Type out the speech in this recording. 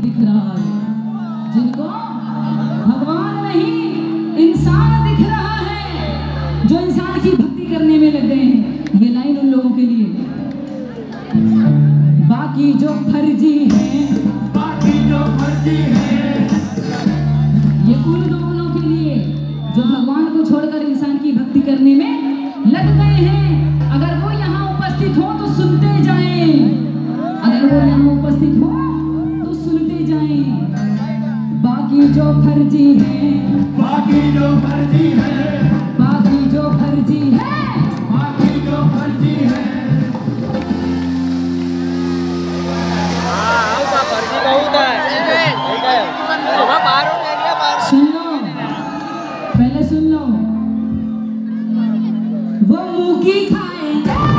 दिख रहा है जिनको भगवान नहीं इंसान दिख रहा है जो इंसान की भक्ति करने में लग गए हैं। ये लाइन उन लोगों के लिए। बाकी जो फर्जी है बाकी जो मर्ज़ी है ये उन लोगों के लिए जो भगवान को छोड़कर इंसान की भक्ति करने में लग गए हैं। अगर वो यहाँ उपस्थित हो तो सुनते जाएँ। अगर वो यहाँ उपस्थित हो बाकी जो फर्जी है। बाकी जो फर्जी है। बाकी जो फर्जी है। बाकी जो फर्जी है। सुन लो। पहले सुन लो। वो मुकी खाए थे।